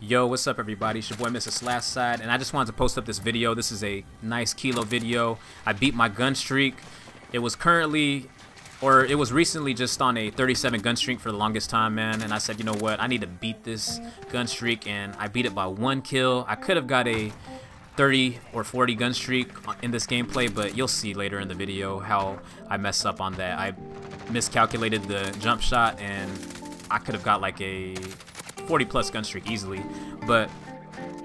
Yo, what's up everybody? It's your boy Mr. Slapside, and I just wanted to post up this video. This is a nice kilo video. I beat my gun streak. It was currently, or it was recently just on a 37 gun streak for the longest time, man. And I said, you know what? I need to beat this gun streak, and I beat it by one kill. I could have got a 30 or 40 gun streak in this gameplay, but you'll see later in the video how I mess up on that. I miscalculated the jump shot, and I could have got like a 40 plus gun streak easily. But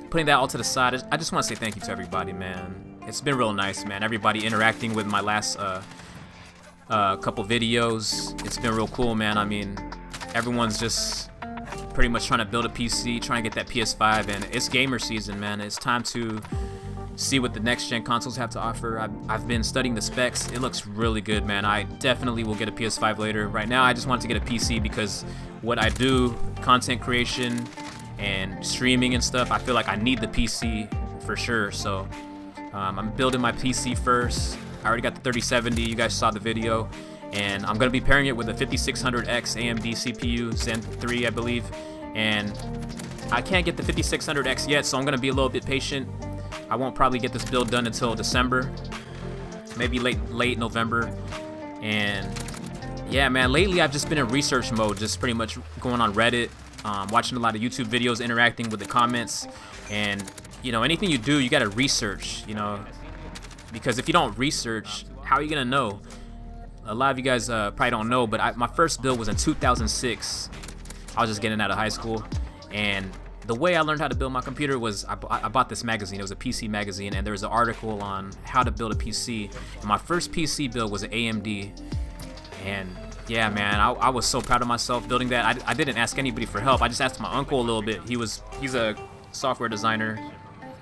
putting that all to the side, I just want to say thank you to everybody, man. It's been real nice, man. Everybody interacting with my last uh, uh, couple videos. It's been real cool, man. I mean, everyone's just pretty much trying to build a PC, trying to get that PS5, and it's gamer season, man. It's time to see what the next gen consoles have to offer. I've, I've, been studying the specs. It looks really good, man. I definitely will get a PS5 later. Right now, I just want to get a PC because what I do, content creation and streaming and stuff, I feel like I need the PC for sure. So um, I'm building my PC first. I already got the 3070. You guys saw the video. And I'm going to be pairing it with a 5600X AMD CPU, Zen 3, I believe. And I can't get the 5600X yet, so I'm going to be a little bit patient. I won't probably get this build done until December, maybe late late November. And yeah, man, lately I've just been in research mode, just pretty much going on Reddit, um, watching a lot of YouTube videos, interacting with the comments, and you know, anything you do, you gotta research, you know, because if you don't research, how are you gonna know? A lot of you guys uh, probably don't know, but I, my first build was in 2006. I was just getting out of high school, and the way I learned how to build my computer was I, I, bought this magazine. It was a PC magazine, and there was an article on how to build a PC. And my first PC build was an AMD, and yeah, man, I, I was so proud of myself building that. I, I didn't ask anybody for help. I just asked my uncle a little bit. He was he's a software designer,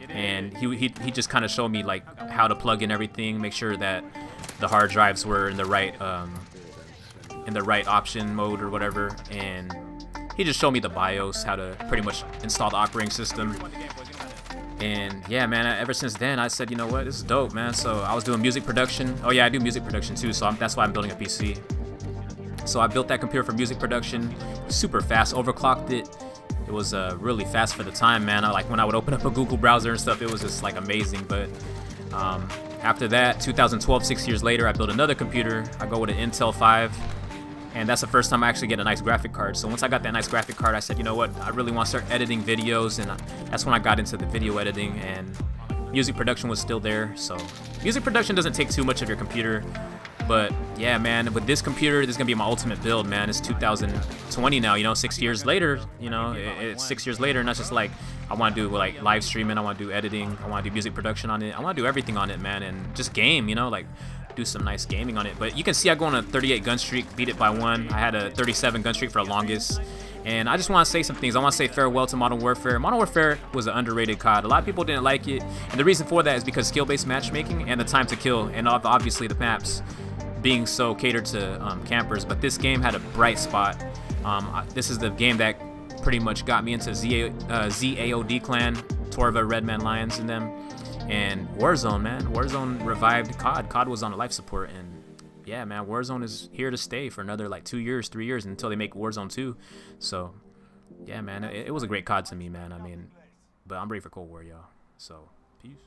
and he he, he just kind of showed me like how to plug in everything, make sure that the hard drives were in the right um, in the right option mode or whatever, and he just showed me the BIOS, how to pretty much install the operating system. And yeah, man, ever since then, I said, you know what, this is dope, man. So I was doing music production. Oh yeah, I do music production too, so I'm, that's why I'm building a PC. So I built that computer for music production, super fast, overclocked it. It was uh, really fast for the time, man. I, like when I would open up a Google browser and stuff, it was just like amazing. But um, after that, 2012, six years later, I built another computer. I go with an Intel 5 and that's the first time I actually get a nice graphic card. So once I got that nice graphic card, I said, you know what, I really want to start editing videos, and that's when I got into the video editing, and music production was still there. So music production doesn't take too much of your computer, but yeah, man, with this computer, this is gonna be my ultimate build, man. It's 2020 now, you know, six years later, you know, it's six years later, and that's just like I want to do like live streaming, I want to do editing, I want to do music production on it, I want to do everything on it, man, and just game, you know, like do some nice gaming on it. But you can see I go on a 38 gun streak, beat it by one. I had a 37 gun streak for the longest. And I just want to say some things. I want to say farewell to Modern Warfare. Modern Warfare was an underrated COD. A lot of people didn't like it. And the reason for that is because skill-based matchmaking and the time to kill. And obviously the maps being so catered to um, campers. But this game had a bright spot. Um, this is the game that pretty much got me into Z, uh, ZAOD clan, Torva, Redman Lions, and them. And Warzone, man, Warzone revived COD. COD was on life support, and yeah, man, Warzone is here to stay for another like two years, three years until they make Warzone 2. So, yeah, man, it, it was a great COD to me, man. I mean, but I'm ready for Cold War, y'all. So, peace.